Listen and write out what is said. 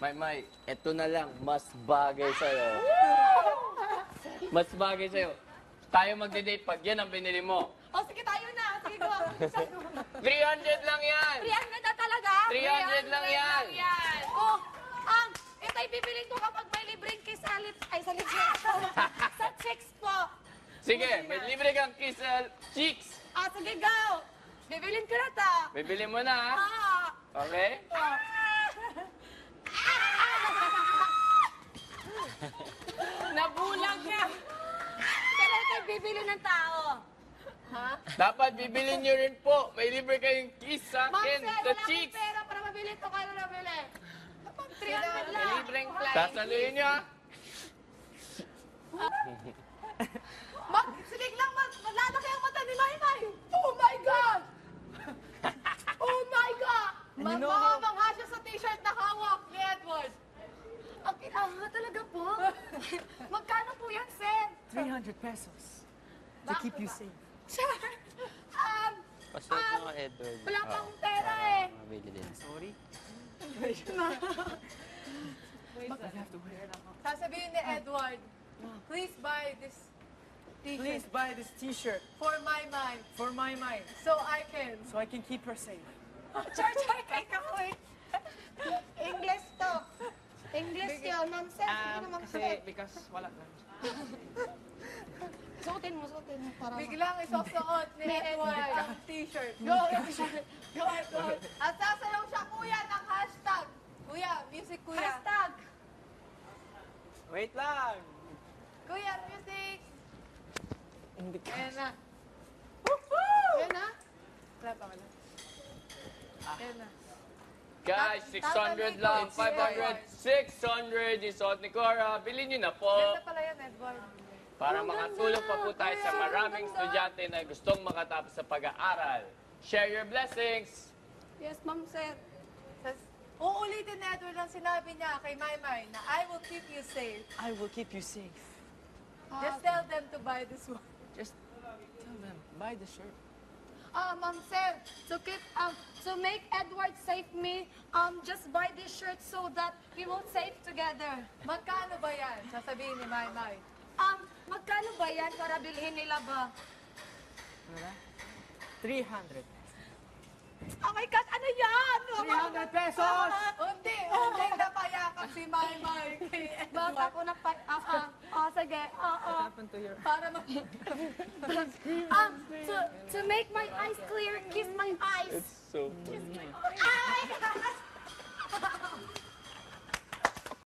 May, may, eto na lang, mas bagay sa'yo. Mas bagay sa'yo. Tayo magde-date pag yan ang binili mo. O, sige tayo na. Sige, go. 300 lang yan! 300 na talaga? 300 lang yan. Oh, ang, ito ibibilin ko kapag may libreng kiss sa lips. Ay, sa lips. sa chicks po. Sige, may libre kang kiss sa cheeks. Ah, sige, go. Bibilin ko na to. Bibili mo na, ha? Ah. Okay? Oh. Bibili ng tao? Ha? Dapat bibili nyo rin po. May libre kayong kiss sa Ma'am, akin, sir, sa wala akong cheeks. pera para mabili ito. Kaya nabili. 300 lang. libreng flying Sasaluhin nyo, ha? Mag, sige lang, mag, maglalaki ang mata ni Maymay. Oh my God! Oh my God! Mamamangha siya sa t-shirt na hawak ni Edward. Ang kinahanga talaga po. Magkano po yan, Sen? 300 pesos to keep you safe. Char! Um, Pasok mo, Edward. wala pa akong pera eh. Mabili din. Sorry. Sasabihin ni Edward, please buy this Please t-shirt buy this t-shirt for my mind for my mind so I can. so I can keep her safe. Char, char, kay kapoy. English to. English yun. Ma'am, Sen, sige na, Ma'am, Sen. because wala lang. Suotin mo, suotin mo. Para Biglang isusuot ni Edward ang t-shirt. Go, Edward. Go, Edward. At sasayaw siya, kuya, ng hashtag. Kuya, music kuya. Hashtag. Wait lang. Kuya, music. Hindi ka. Ayan na. Ayan na. Wala pa, wala. Ayan na. Guys, 600 lang, 500, 600 yung suot ni Cora. Bilhin nyo na po Ganda pala yan, Edward. Para makatulong pa po tayo sa maraming estudyante na gustong makatapos sa pag-aaral. Share your blessings! Yes, Ma'am. Sas- Uulitin ni Edward ang sinabi niya kay Maymay na I will keep you safe. I will keep you safe. Just tell them to buy this one. Just tell them, buy the shirt. Ah, Ma'am, Sen, to keep, um, to make Edward save me, um, just buy this shirt so that we will save together. Magkano ba yan? Sasabihin ni Maymay. Um, magkano ba yan para bilhin nila ba? Ano na? 300. Oh my God, ano yan? 300 pesos! Hindi, hindi napayakap si Maymay kay Baka Edward. ako na pa, ah, ah, ah, sige, ah, ah. What happened to your... Para ma- Um, to, to make my eyes clear, kiss my eyes. So, Kiss my eyes.